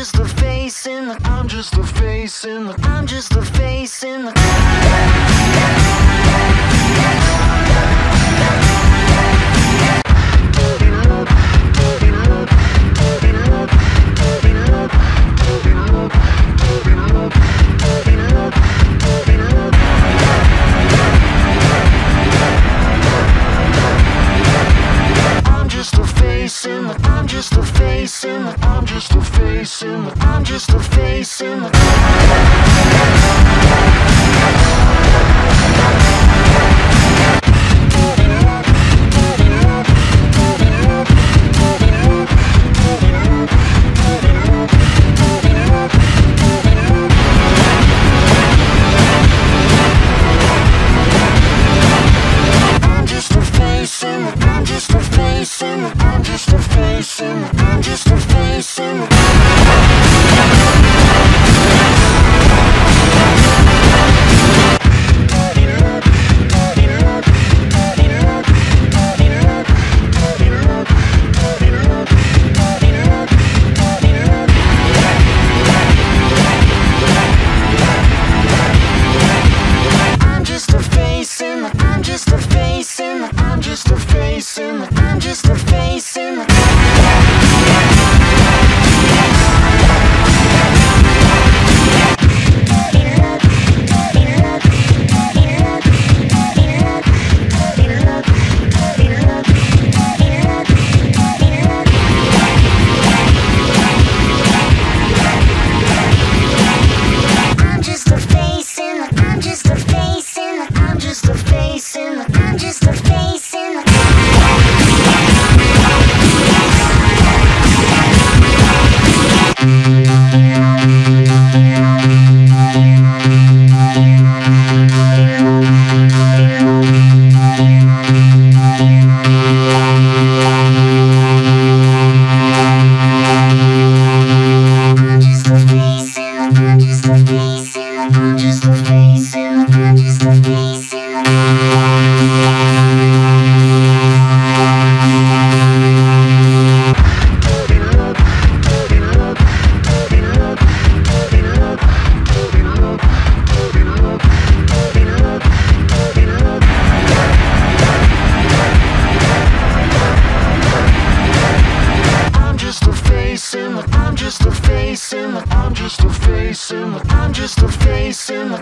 just a face in the. I'm just a face in the. I'm just a face in the. The. I'm just a face in the. I'm just a face in the. I'm just a face in the. Just a face in the. Please don't be, Sarah, just don't. Just a face in the. I'm just a face in the. I'm just a face in the.